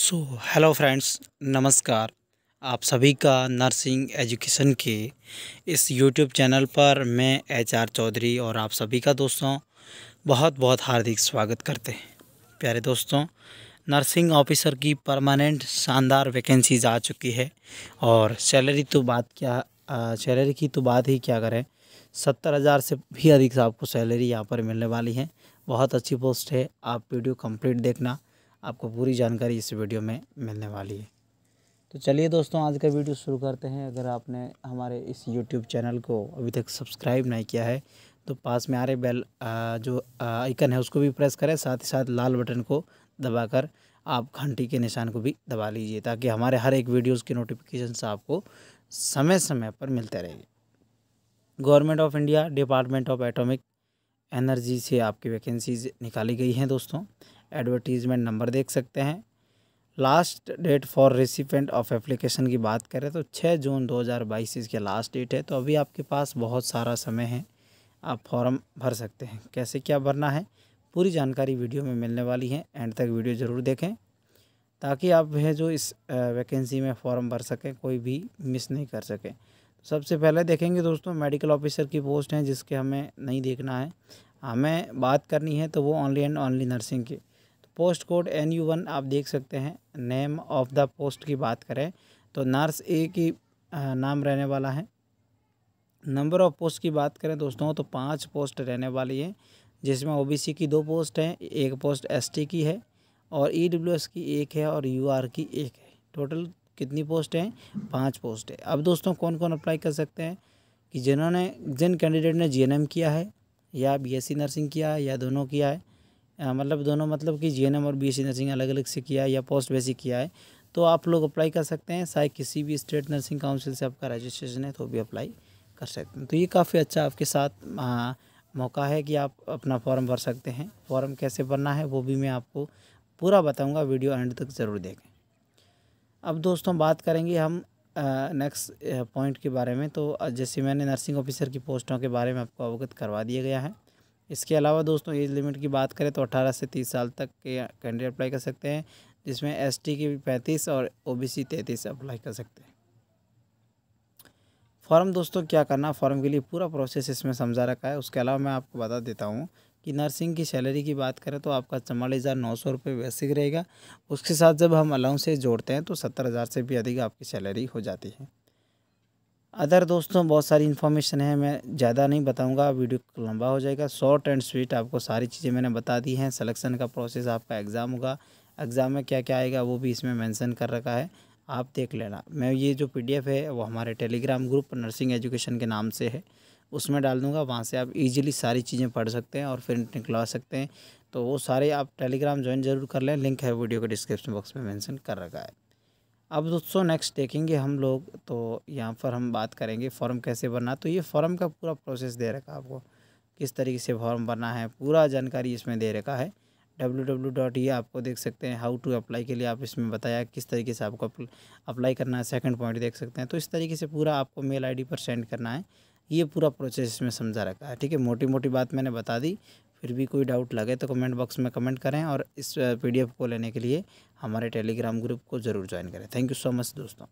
So hello friends नमस्कार। आप सभी का नर्सिंग एजुकेशन के इस यूट्यूब चैनल पर मैं एच आर चौधरी और आप सभी का दोस्तों, बहुत बहुत हार्दिक स्वागत करते हैं। प्यारे दोस्तों नर्सिंग ऑफिसर की परमानेंट शानदार वैकेंसीज आ चुकी है और सैलरी तो बात क्या सैलरी की तो बात ही क्या करें, सत्तर हज़ार से भी अधिक आपको सैलरी यहाँ पर मिलने वाली है। बहुत अच्छी पोस्ट है, आप वीडियो कंप्लीट देखना। आपको पूरी जानकारी इस वीडियो में मिलने वाली है। तो चलिए दोस्तों, आज का वीडियो शुरू करते हैं। अगर आपने हमारे इस यूट्यूब चैनल को अभी तक सब्सक्राइब नहीं किया है तो पास में आ रहे बेल जो आइकन है, उसको भी प्रेस करें। साथ ही साथ लाल बटन को दबाकर आप घंटी के निशान को भी दबा लीजिए, ताकि हमारे हर एक वीडियोज़ की नोटिफिकेशन आपको समय समय पर मिलते रहेगी government of India, department of atomic energy से आपकी वैकेंसीज निकाली गई हैं दोस्तों। एडवर्टीज़मेंट नंबर देख सकते हैं। Last date for recipient of application की बात करें तो छः जून 2022 इसके लास्ट डेट है। तो अभी आपके पास बहुत सारा समय है। आप फॉर्म भर सकते हैं। कैसे क्या भरना है? पूरी जानकारी वीडियो में मिलने वाली है। एंड तक वीडियो ज़रूर देखें। ताकि आप वह जो इस वैकेंसी में फॉर्म भर सकें, कोई भी मिस नहीं कर सकें। सबसे पहले देखेंगे दोस्तों मेडिकल ऑफिसर की पोस्ट हैं जिसके हमें नहीं देखना है। हमें बात करनी है तो वो ओनली एंड ओनली नर्सिंग की। Post code N U one आप देख सकते हैं। नेम ऑफ़ द पोस्ट की बात करें तो नर्स ए की नाम रहने वाला है। नंबर ऑफ़ पोस्ट की बात करें दोस्तों तो पाँच पोस्ट रहने वाली है, जिसमें ओबीसी की दो पोस्ट हैं, एक पोस्ट एसटी की है और ईडब्ल्यूएस की एक है और यूआर की एक है। टोटल कितनी पोस्ट हैं? पाँच पोस्ट है। अब दोस्तों कौन कौन अप्लाई कर सकते हैं? कि जिन्होंने, जिन कैंडिडेट ने जीएनएम किया है, या बीएससी नर्सिंग किया है, या दोनों किया है मतलब दोनों मतलब कि जीएनएम और बीएससी नर्सिंग अलग अलग से किया है या पोस्ट बेसिक किया है तो आप लोग अप्लाई कर सकते हैं। चाहे किसी भी स्टेट नर्सिंग काउंसिल से आपका रजिस्ट्रेशन है तो भी अप्लाई कर सकते हैं। तो ये काफ़ी अच्छा आपके साथ आ, मौका है कि आप अपना फॉर्म भर सकते हैं। फॉर्म कैसे भरना है वो भी मैं आपको पूरा बताऊँगा। वीडियो एंड तक ज़रूर देखें। अब दोस्तों बात करेंगे हम नेक्स्ट पॉइंट के बारे में। तो जैसे मैंने नर्सिंग ऑफिसर की पोस्टों के बारे में आपको अवगत करवा दिया गया है। इसके अलावा दोस्तों, एज लिमिट की बात करें तो 18 से 30 साल तक के कैंडिडेट अप्लाई कर सकते हैं, जिसमें एसटी की पैंतीस और ओबीसी तैंतीस अप्लाई कर सकते हैं। फॉर्म दोस्तों, क्या करना? फॉर्म के लिए पूरा प्रोसेस इसमें समझा रखा है। उसके अलावा मैं आपको बता देता हूँ कि नर्सिंग की सैलरी की बात करें तो आपका चवालीस हज़ार नौ सौ रुपये बेसिक रहेगा। उसके साथ जब हम अलाउंसेज जोड़ते हैं तो सत्तर हज़ार से भी अधिक आपकी सैलरी हो जाती है। अदर दोस्तों, बहुत सारी इन्फॉर्मेशन है, मैं ज़्यादा नहीं बताऊँगा, वीडियो लंबा हो जाएगा। शॉर्ट एंड स्वीट आपको सारी चीज़ें मैंने बता दी हैं। सिलेक्शन का प्रोसेस आपका एग्ज़ाम होगा। एग्ज़ाम में क्या क्या आएगा, वो भी इसमें मेंशन कर रखा है। आप देख लेना। मैं ये जो पीडीएफ है, वो हमारे टेलीग्राम ग्रुप नर्सिंग एजुकेशन के नाम से है। उसमें डाल दूँगा, वहाँ से आप इजीली सारी चीज़ें पढ़ सकते हैं और फिर निकलवा सकते हैं। तो वो सारे आप टेलीग्राम ज्वाइन ज़रूर कर लें। लिंक है वीडियो के डिस्क्रिप्शन बॉक्स में मेंशन कर रखा है। अब दोस्तों नेक्स्ट देखेंगे हम लोग तो यहाँ पर हम बात करेंगे फॉर्म कैसे भरना तो ये फॉर्म का पूरा प्रोसेस दे रखा है आपको, किस तरीके से फॉर्म भरना है, पूरा जानकारी इसमें दे रखा है। डब्ल्यू डब्ल्यू डॉट ये आपको देख सकते हैं हाउ टू अप्लाई के लिए आप इसमें बताया किस तरीके से आपको अप्लाई करना है सेकंड पॉइंट देख सकते हैं। तो इस तरीके से पूरा आपको मेल आईडी पर सेंड करना है। ये पूरा प्रोसेस इसमें समझा रखा है, ठीक है? मोटी मोटी बात मैंने बता दी। फिर भी कोई डाउट लगे तो कमेंट बॉक्स में कमेंट करें और इस पीडीएफ को लेने के लिए हमारे टेलीग्राम ग्रुप को ज़रूर ज्वाइन करें। थैंक यू सो मच दोस्तों।